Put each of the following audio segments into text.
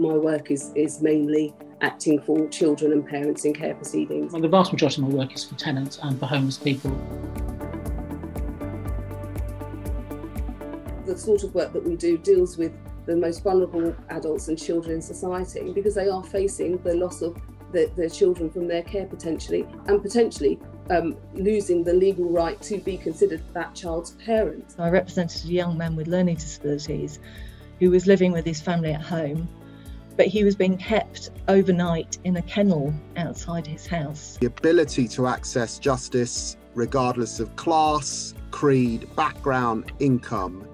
my work is, is mainly acting for children and parents in care proceedings. Well, the vast majority of my work is for tenants and for homeless people. The sort of work that we do deals with the most vulnerable adults and children in society because they are facing the loss of the, their children from their care potentially and potentially um, losing the legal right to be considered that child's parent. I represented a young man with learning disabilities who was living with his family at home, but he was being kept overnight in a kennel outside his house. The ability to access justice, regardless of class, creed, background, income,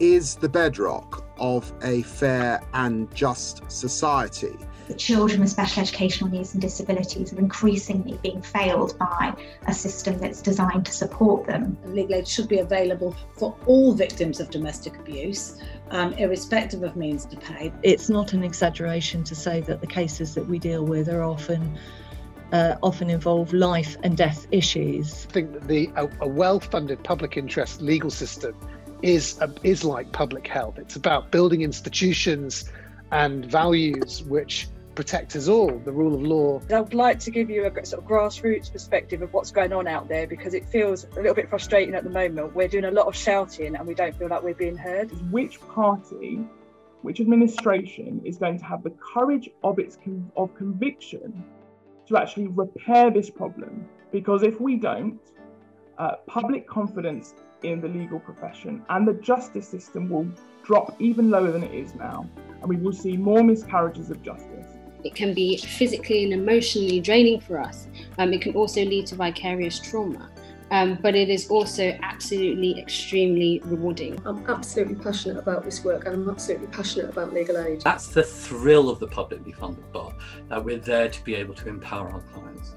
is the bedrock of a fair and just society that children with special educational needs and disabilities are increasingly being failed by a system that's designed to support them. Legal aid should be available for all victims of domestic abuse, um, irrespective of means to pay. It's not an exaggeration to say that the cases that we deal with are often uh, often involve life and death issues. I think that the a, a well-funded public interest legal system is a, is like public health. It's about building institutions and values which protect us all, the rule of law. I'd like to give you a sort of grassroots perspective of what's going on out there because it feels a little bit frustrating at the moment. We're doing a lot of shouting and we don't feel like we're being heard. Which party, which administration is going to have the courage of its con- of conviction to actually repair this problem? Because if we don't, uh, public confidence in the legal profession and the justice system will drop even lower than it is now, and we will see more miscarriages of justice. It can be physically and emotionally draining for us. Um, it can also lead to vicarious trauma. Um, but it is also absolutely extremely rewarding. I'm absolutely passionate about this work and I'm absolutely passionate about legal aid. That's the thrill of the publicly funded bar, that we're there to be able to empower our clients.